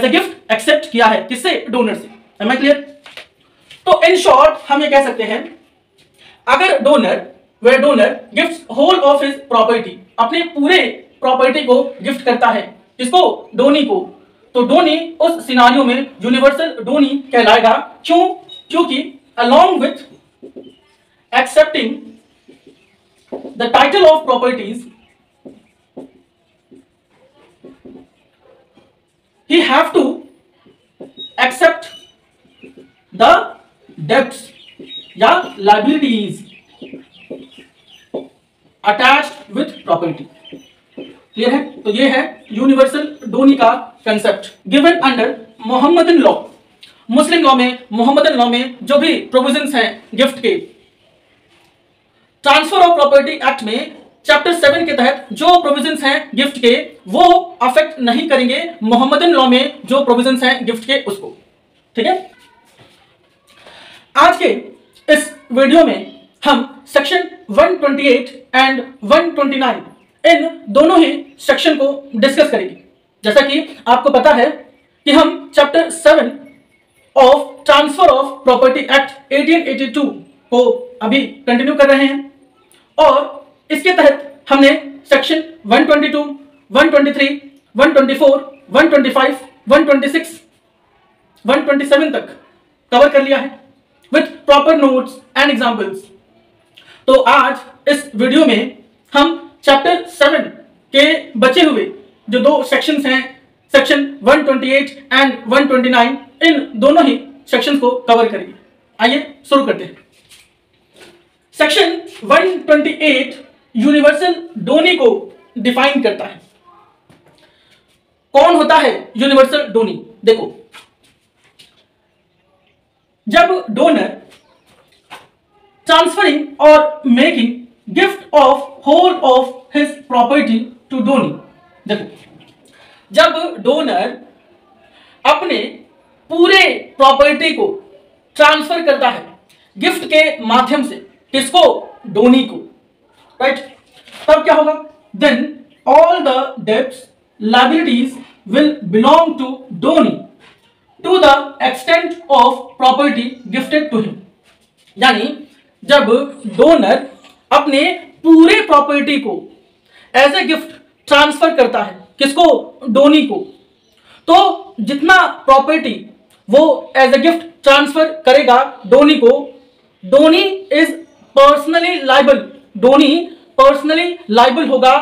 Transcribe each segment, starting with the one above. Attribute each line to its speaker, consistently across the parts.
Speaker 1: As a gift accept किया है। किससे? डोनर से। एम आई क्लियर तो इन शॉर्ट हम ये कह सकते हैं, अगर donor way donor gift whole of his property अपने पूरे प्रॉपर्टी को गिफ्ट करता है, किसको? डोनी को। तो डोनी उस सिनारियों में यूनिवर्सल डोनी कहलाएगा। क्यों? क्योंकि along with accepting the title of properties he have to accept the debts या liabilities attached with property. Clear है तो ये है यूनिवर्सल डोनी का concept given under Mohammedan law Muslim law में मोहम्मदन लॉ में जो भी प्रोविजंस हैं गिफ्ट के ट्रांसफ़र ऑफ़ प्रॉपर्टी एक्ट में चैप्टर सेवन के तहत जो प्रोविज़न हैं गिफ्ट के, वो अफेक्ट नहीं करेंगे मोहम्मदन लॉ में जो प्रोविजंस हैं गिफ्ट के उसको। ठीक है? आज के इस वीडियो में हम सेक्शन 128 एंड 129 इन दोनों ही सेक्शन को डिस्कस करेंगे। जैसा कि आपको पता है कि हम chapter seven of transfer of property act 1882 को अभी कंटिन्यू कर रहे हैं और इसके तहत हमने सेक्शन 122, 123, 124, 125, 126, 127 तक कवर कर लिया है with proper notes and examples तो आज इस वीडियो में हम चैप्टर सेवन के बचे हुए जो दो सेक्शंस हैं सेक्शन 128 एंड 129 इन दोनों ही सेक्शंस को कवर करेंगे आइए शुरू करते हैं। सेक्शन 128 यूनिवर्सल डोनी को डिफाइन करता है। कौन होता है यूनिवर्सल डोनी? देखो, जब डोनर ट्रांसफरिंग और making gift of whole of his property to donee, देखो, जब डोनर अपने पूरे प्रॉपर्टी को ट्रांसफ़र करता है गिफ्ट के माध्यम से, किसको? डोनी को। राइट तब क्या होगा? Then all the debts liabilities will belong to donee to the extent of property gifted to him यानी जब डोनर अपने पूरे प्रॉपर्टी को एज ए गिफ्ट ट्रांसफ़र करता है, किसको? डोनी को। तो जितना प्रॉपर्टी वो एज ए गिफ्ट ट्रांसफ़र करेगा डोनी को donee is personally liable donee personally liable होगा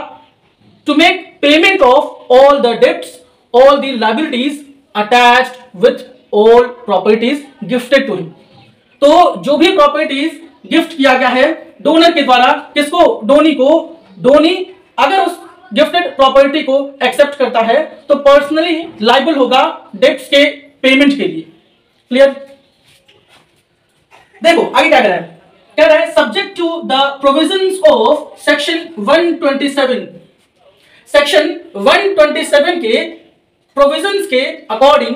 Speaker 1: to make payment of all the dept all the liabilities attached with all properties gifted to him तो जो भी प्रॉपर्टीज़ गिफ्ट किया गया है donor के द्वारा किसको? डोनी को। डोनी अगर उस गिफ्टेड प्रॉपर्टी को एक्सेप्ट करता है तो पर्सनली लाइबल होगा डेप्ट के पेमेंट के लिए। क्लियर देखो, आगे क्या है? कह रहा? है subject to the provision of section 127 section 127 के प्रोविजंस के अकॉर्डिंग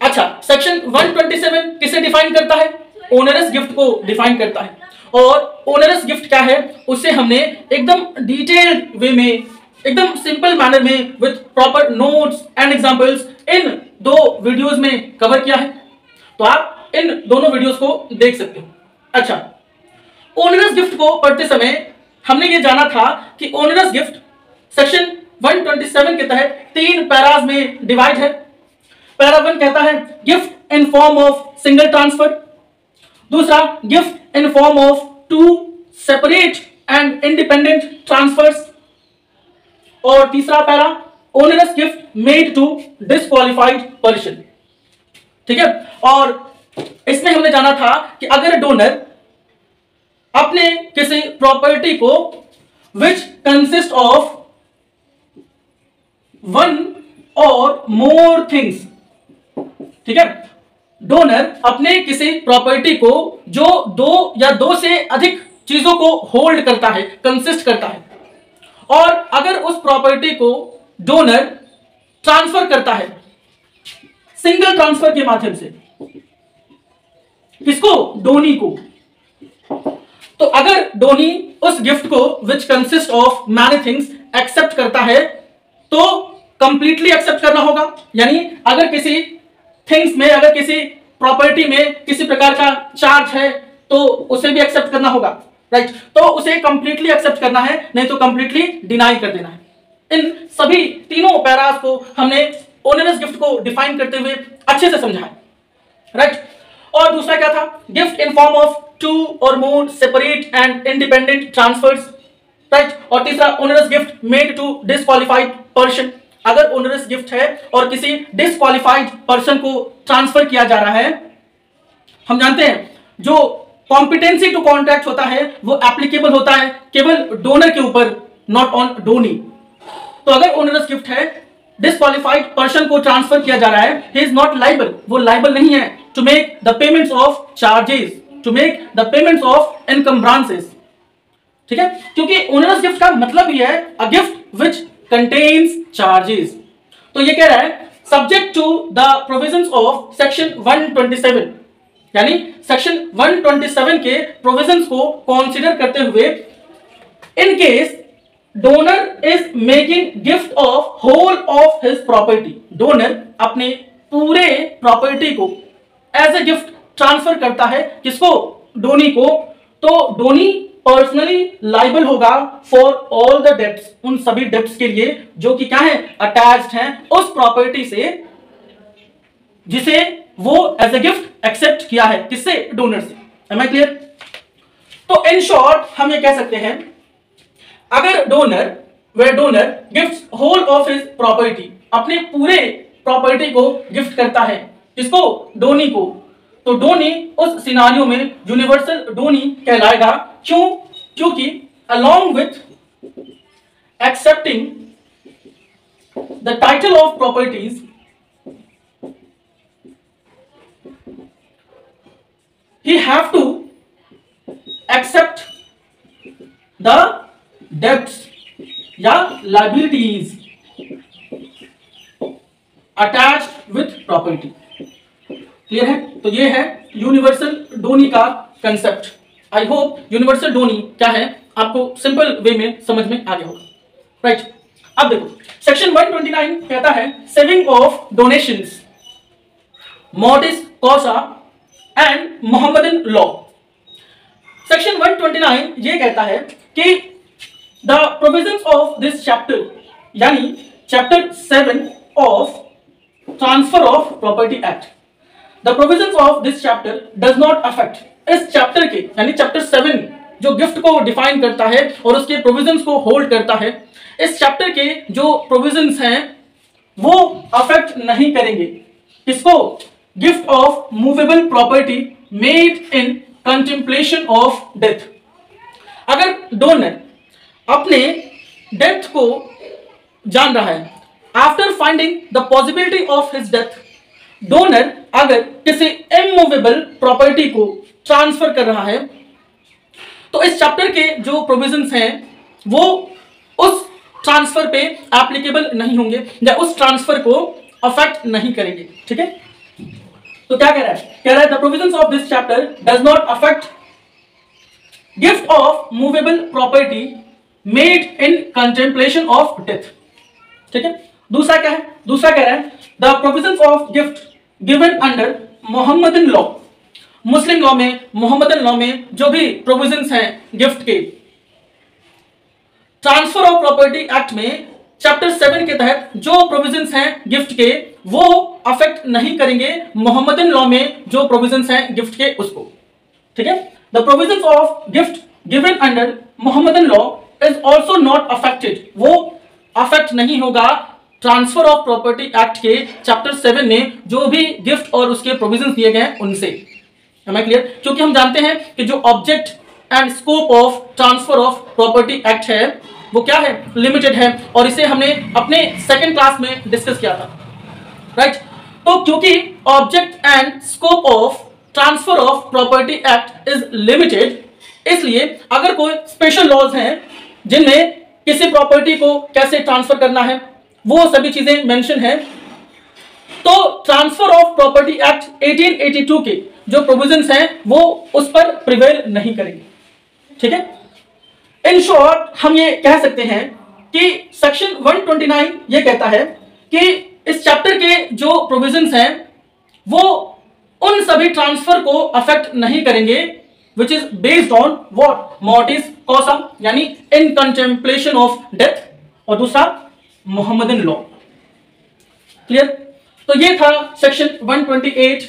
Speaker 1: अच्छा सेक्शन 127 किसे डिफाइन करता है? ओनरस गिफ्ट को डिफाइन करता है। और ओनरस गिफ्ट क्या है? उसे हमने एकदम डिटेल्ड वे में, एकदम सिंपल मैनर में with proper notes and examples इन दो वीडियोस में कवर किया है। तो आप इन दोनों वीडियोस को देख सकते हो। अच्छा ओनरस गिफ्ट को पढ़ते समय हमने ये जाना था कि ओनरस गिफ्ट सेक्शन 127 के तहत तीन पैराज में डिवाइड है। पैरा वन कहता है gift in form of single transfer दूसरा gift in form of two separate and independent transfers और तीसरा para onerous gift made to disqualified person ठीक है? और इसमें हमने जाना था कि अगर डोनर अपने किसी प्रॉपर्टी को विच कंसिस्ट ऑफ़ वन और मोर थिंग्स ठीक है? डोनर अपने किसी प्रॉपर्टी को, जो दो या दो से अधिक चीज़ों को होल्ड करता है कंसिस्ट करता है। और अगर उस प्रॉपर्टी को डोनर ट्रांसफ़र करता है सिंगल ट्रांसफ़र के माध्यम से, किसको? डोनी को। तो अगर डोनी उस गिफ्ट को which consist of many things accept करता है तो कंप्लीटली एक्सेप्ट करना होगा। यानी अगर किसी थिंग्स में, अगर किसी प्रॉपर्टी में किसी प्रकार का चार्ज है तो उसे भी एक्सेप्ट करना होगा। Right right? तो उसे कंप्लीटली एक्सेप्ट करना है, नहीं तो कंप्लीटली डिनाई कर देना है। इन सभी तीनों पैरास को हमने ओनरस गिफ्ट को डिफाइन करते हुए अच्छे से समझा है। राइट और दूसरा क्या था? Gift in form of two or more separate and independent transfers right और तीसरा onerous gift made to disqualified person अगर ओनरस गिफ्ट है और किसी डिसक्वालिफाइड पर्सन को ट्रांसफ़र किया जा रहा है, हम जानते हैं, जो कॉम्पिटेंसी टू कॉन्ट्रैक्ट होता है, वो एप्लीकेबल होता है केवल डोनर के ऊपर नॉट ऑन डोनी तो अगर ओनरस गिफ्ट है डिसक्वालिफाइड पर्सन को ट्रांसफ़र किया जा रहा है ही इज़ नॉट लाइबल वो लाइबल नहीं है to make the payments of charges to make the payment of encumbrances ठीक है? क्योंकि ओनरस गिफ्ट का मतलब ही है a gift which contains charges तो ये कह रहा है subject to the provision of section 127 यानी सेक्शन 127 के प्रोविजंस को कॉन्सिडर करते हुए in case donor is making gift of whole of his property donor अपने पूरे प्रॉपर्टी को एज ए गिफ्ट ट्रांसफ़र करता है किसको डोनी को तो डोनी पर्सनली लाइबल होगा फॉर ऑल द डेप्ट उन सभी डेप्ट के लिए, जो कि क्या है अटैच्ड हैं, उस प्रॉपर्टी से, जिसे वो एज ए गिफ्ट एक्सेप्ट किया है, किससे? डोनर से। एम आई क्लियर तो इन शॉर्ट हम ये कह सकते हैं, अगर donor way donor gift whole of his property अपने पूरे प्रॉपर्टी को गिफ्ट करता है, किसको? डोनी को। तो डोनी उस सिनारियो में यूनिवर्सल डोनी कहलाएगा। क्यों? क्योंकि along with accepting the title of properties he have to accept the debts या liabilities attached with property clear है? तो ये है यूनिवर्सल डोनी का concept I hope universal donee क्या है? आपको सिंपल वे में समझ में आ गया होगा। Right right. अब देखो सेक्शन 129 कहता है saving of donation mortis causa and Mohammedan law section 129 ये कहता है कि the provisions of this chapter यानी chapter seven of transfer of property act the provision of this chapter does not affect इस चैप्टर के, यानी चैप्टर सेवन जो gift को डिफाइन करता है और उसके प्रोविज़न को होल्ड करता है, इस चैप्टर के जो प्रोविज़न हैं, वो अफेक्ट नहीं करेंगे। किसको gift of movable property made in contemplation of death अगर डोनर अपने डेथ को जान रहा है after finding the possibility of his death donor अगर किसी इमूवेबल प्रॉपर्टी को ट्रांसफ़र कर रहा है तो इस चैप्टर के जो प्रोविजंस हैं, वो उस ट्रांसफ़र पे एप्लीकेबल नहीं होंगे या उस ट्रांसफ़र को अफेक्ट नहीं करेंगे, ठीक है? तो क्या कह रहा है? कह रहा है the provisions of this chapter does not affect gift of movable property made in contemplation of death ठीक है? दूसरा क्या है? दूसरा कह रहा है the provision of gift given under Mohammedan law Muslim law में मोहम्मदन लॉ में जो भी प्रोविज़न हैं गिफ्ट के ट्रांसफ़र ऑफ़ प्रॉपर्टी एक्ट में चैप्टर सेवन के तहत जो प्रोविज़न हैं गिफ्ट के, वो अफेक्ट नहीं करेंगे मोहम्मदन लॉ में जो प्रोविज़न हैं गिफ्ट के, उसको। ठीक है? The provision of gift given under Mohammedan law is also not affected वो अफेक्ट नहीं होगा ट्रांसफ़र ऑफ़ प्रॉपर्टी एक्ट के चैप्टर सेवन में जो भी गिफ्ट और उसके प्रोविज़न दिए गए उनसे। आई क्लियर क्योंकि हम जानते हैं कि जो object and scope of transfer of property act है, वो क्या है? लिमिटेड है, और इसे हमने अपने सेकेंड क्लास में डिस्कस किया था। Right right? तो क्योंकि object and scope of transfer of property act is limited इसलिए अगर कोई स्पेशल लॉज हैं, जिनमें किसी प्रॉपर्टी को कैसे ट्रांसफ़र करना है वो सभी चीज़ें मेंशन है। तो ट्रांसफ़र ऑफ़ प्रॉपर्टी एक्ट 1882 के जो प्रोविजंस हैं, वो उस पर प्रिवेल नहीं करेंगे। ठीक है? इन शॉर्ट हम ये कह सकते हैं कि सेक्शन 129 ये कहता है कि इस चैप्टर के जो प्रोविजंस हैं, वो उन सभी ट्रांसफ़र को अफेक्ट नहीं करेंगे which is based on what mortis causa यानी इन कंटेम्पलेशन ऑफ़ डेथ और दूसरा मोहम्मदन लॉ क्लियर तो ये था सेक्शन 128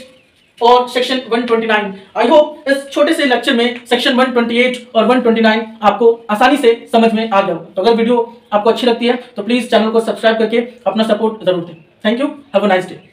Speaker 1: और सेक्शन 129 आई होप इस छोटे से लेक्चर में सेक्शन 128 और 129 आपको आसानी से समझ में आ गया तो अगर वीडियो आपको अच्छी लगती है तो प्लीज़ चैनल को सब्सक्राइब करके अपना सपोर्ट ज़रूर दें। Thank you have a nice day